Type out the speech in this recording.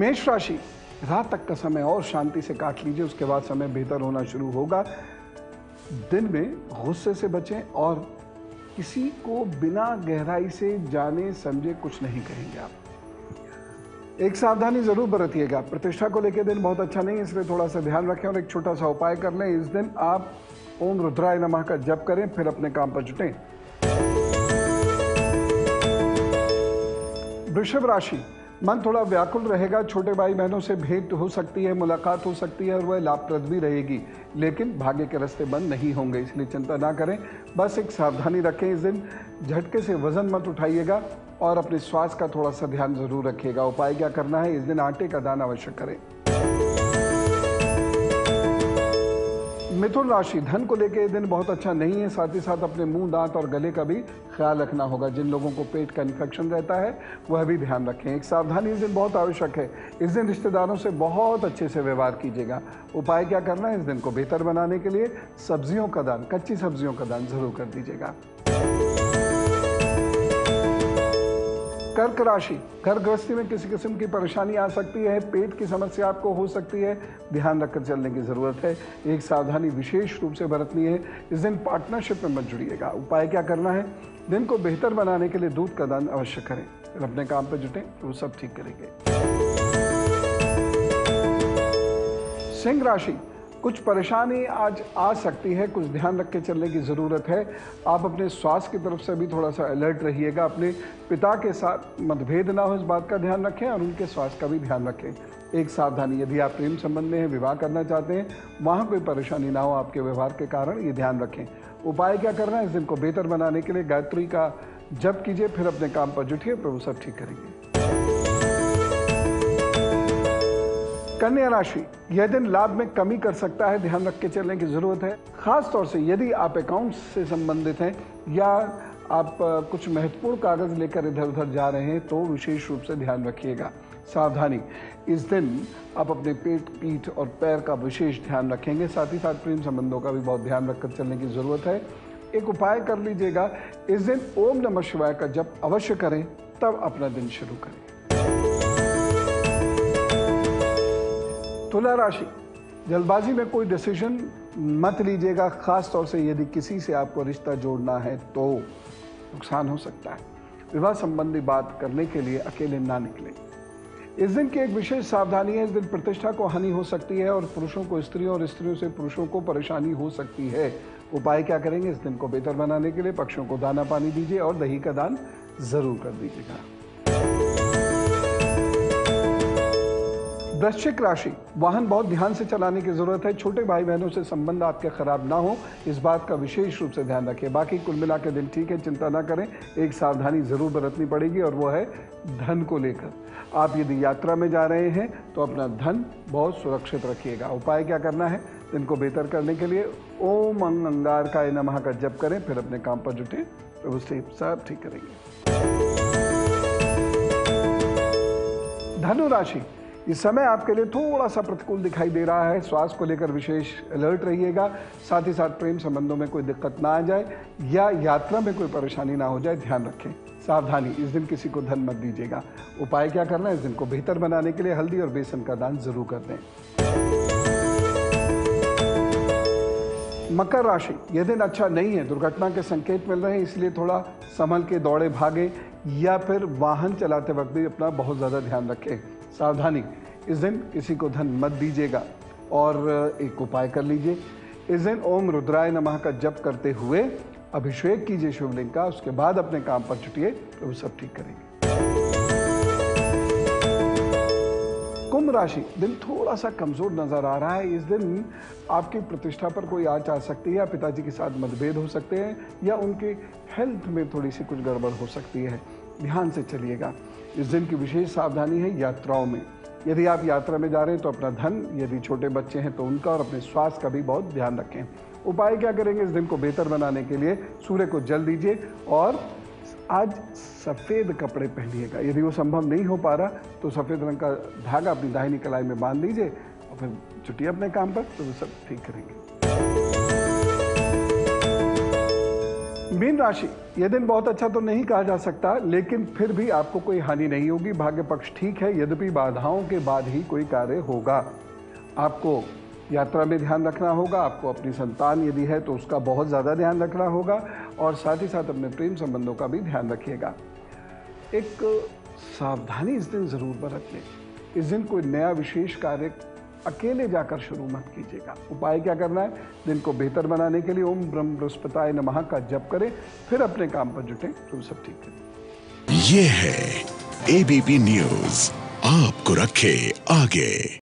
मेष राशि, रात तक का समय और शांति से काट लीजिए, उसके बाद समय बेहतर होना शुरू होगा। दिन में गुस्से से बचें और किसी को बिना गहराई से जाने, समझे कुछ नहीं कहेंगे आप। एक सावधानी ज़रूर बरतिएगा। प्रतिष्ठा को लेकर दिन बहुत अच्छा नहीं है, इसलिए थोड़ा सा ध्यान रखें और एक छोटा सा उपाय कर लें। इस दिन आप ओम रुद्राय नमः का जप करें, फिर अपने काम पर जुटें। वृषभ राशि मन थोड़ा व्याकुल रहेगा, छोटे भाई बहनों से भेंट हो सकती है, मुलाकात हो सकती है और वह लाभप्रद भी रहेगी। लेकिन भाग्य के रास्ते बंद नहीं होंगे, इसलिए चिंता ना करें। बस एक सावधानी रखें इस दिन। झटके से वज़न मत उठाइएगा और अपने स्वास्थ्य का थोड़ा सा ध्यान ज़रूर रखिएगा। उपाय क्या करना है? इस दिन आटे का दान अवश्य करें। मिथुन राशि धन को लेकर दिन बहुत अच्छा नहीं है। साथ ही साथ अपने मुँह, दांत और गले का भी ख्याल रखना होगा। जिन लोगों को पेट का इन्फेक्शन रहता है, वह भी ध्यान रखें। एक सावधानी इस दिन बहुत आवश्यक है। इस दिन रिश्तेदारों से बहुत अच्छे से व्यवहार कीजिएगा। उपाय क्या करना है? इस दिन को बेहतर बनाने के लिए सब्जियों का दान, कच्ची सब्जियों का दान ज़रूर कर दीजिएगा। कर्क राशि घर गृहस्थी में किसी किस्म की परेशानी आ सकती है, पेट की समस्या आपको हो सकती है, ध्यान रखकर चलने की ज़रूरत है। एक सावधानी विशेष रूप से बरतनी है, इस दिन पार्टनरशिप में मत जुड़िएगा। उपाय क्या करना है? दिन को बेहतर बनाने के लिए दूध का दान अवश्य करें। फिर अपने काम पर जुटें तो सब ठीक करेंगे। सिंह राशि कुछ परेशानी आज आ सकती है, कुछ ध्यान रख के चलने की ज़रूरत है। आप अपने स्वास्थ्य की तरफ़ से भी थोड़ा सा अलर्ट रहिएगा, अपने पिता के साथ मतभेद ना हो इस बात का ध्यान रखें और उनके स्वास्थ्य का भी ध्यान रखें। एक सावधानी, यदि आप प्रेम संबंध में हैं विवाह करना चाहते हैं, वहाँ कोई परेशानी ना हो आपके व्यवहार के कारण, ये ध्यान रखें। उपाय क्या करना है? इस दिन को बेहतर बनाने के लिए गायत्री का जप कीजिए, फिर अपने काम पर जुटिए, प्रभु सब ठीक करेंगे। कन्या राशि, यह दिन लाभ में कमी कर सकता है। ध्यान रख के चलने की ज़रूरत है। खास तौर से यदि आप अकाउंट से संबंधित हैं या आप कुछ महत्वपूर्ण कागज़ लेकर इधर उधर जा रहे हैं तो विशेष रूप से ध्यान रखिएगा। सावधानी, इस दिन आप अपने पेट, पीठ और पैर का विशेष ध्यान रखेंगे। साथ ही साथ प्रेम संबंधों का भी बहुत ध्यान रखकर चलने की ज़रूरत है। एक उपाय कर लीजिएगा, इस दिन ओम नमः शिवाय का जब अवश्य करें, तब अपना दिन शुरू करें। तुला राशि, जल्दबाजी में कोई डिसीज़न मत लीजिएगा, खास तौर से यदि किसी से आपको रिश्ता जोड़ना है तो नुकसान हो सकता है। विवाह संबंधी बात करने के लिए अकेले ना निकलें। इस दिन की एक विशेष सावधानी है, इस दिन प्रतिष्ठा को हानि हो सकती है और पुरुषों को स्त्रियों और स्त्रियों से पुरुषों को परेशानी हो सकती है। उपाय क्या करेंगे? इस दिन को बेहतर बनाने के लिए पक्षियों को दाना पानी दीजिए और दही का दान ज़रूर कर दीजिएगा। वृश्चिक राशि, वाहन बहुत ध्यान से चलाने की ज़रूरत है। छोटे भाई बहनों से संबंध आपके खराब ना हो, इस बात का विशेष रूप से ध्यान रखें। बाकी कुल मिला के दिन ठीक है, चिंता ना करें। एक सावधानी ज़रूर बरतनी पड़ेगी और वो है धन को लेकर। आप यदि यात्रा में जा रहे हैं तो अपना धन बहुत सुरक्षित रखिएगा। उपाय क्या करना है? इनको बेहतर करने के लिए ओम अंग अंगार का नमः का जप करें, फिर अपने काम पर जुटे तो उससे सब ठीक करेंगे। धनु राशि इस समय आपके लिए थोड़ा सा प्रतिकूल दिखाई दे रहा है। स्वास्थ्य को लेकर विशेष अलर्ट रहिएगा। साथ ही साथ प्रेम संबंधों में कोई दिक्कत ना आ जाए या यात्रा में कोई परेशानी ना हो जाए, ध्यान रखें। सावधानी, इस दिन किसी को धन मत दीजिएगा। उपाय क्या करना है? इस दिन को बेहतर बनाने के लिए हल्दी और बेसन का दान ज़रूर कर दें। मकर राशि, यह दिन अच्छा नहीं है। दुर्घटना के संकेत मिल रहे हैं, इसलिए थोड़ा संभल के दौड़े, भागे या फिर वाहन चलाते वक्त भी अपना बहुत ज़्यादा ध्यान रखें। सावधानी, इस दिन किसी को धन मत दीजिएगा और एक उपाय कर लीजिए। इस दिन ओम रुद्राय नमः का जप करते हुए अभिषेक कीजिए शिवलिंग का, उसके बाद अपने काम पर छुटिए तो वो सब ठीक करेंगे। कुंभ राशि, दिन थोड़ा सा कमज़ोर नज़र आ रहा है। इस दिन आपकी प्रतिष्ठा पर कोई आँच आ सकती है या पिताजी के साथ मतभेद हो सकते हैं या उनके हेल्थ में थोड़ी सी कुछ गड़बड़ हो सकती है। ध्यान से चलिएगा। इस दिन की विशेष सावधानी है यात्राओं में। यदि आप यात्रा में जा रहे हैं तो अपना धन, यदि छोटे बच्चे हैं तो उनका और अपने स्वास्थ्य का भी बहुत ध्यान रखें। उपाय क्या करेंगे इस दिन को बेहतर बनाने के लिए? सूर्य को जल दीजिए और आज सफ़ेद कपड़े पहनिएगा। यदि वो संभव नहीं हो पा रहा तो सफ़ेद रंग का धागा अपनी दाहिनी कलाई में बाँध लीजिए और फिर छुट्टी अपने काम पर तो वो सब ठीक करेंगे। मीन राशि यह दिन बहुत अच्छा तो नहीं कहा जा सकता, लेकिन फिर भी आपको कोई हानि नहीं होगी। भाग्य पक्ष ठीक है, यद्यपि बाधाओं के बाद ही कोई कार्य होगा। आपको यात्रा में ध्यान रखना होगा, आपको अपनी संतान यदि है तो उसका बहुत ज़्यादा ध्यान रखना होगा, और साथ ही साथ अपने प्रेम संबंधों का भी ध्यान रखिएगा। एक सावधानी इस दिन ज़रूर बरत इस दिन कोई नया विशेष कार्य अकेले जाकर शुरू मत कीजिएगा। उपाय क्या करना है? दिन को बेहतर बनाने के लिए ओम ब्रह्म बृहस्पताय नमः का जप करें, फिर अपने काम पर जुटें तो सब ठीक है। ये है एबीपी न्यूज़ आपको रखे आगे।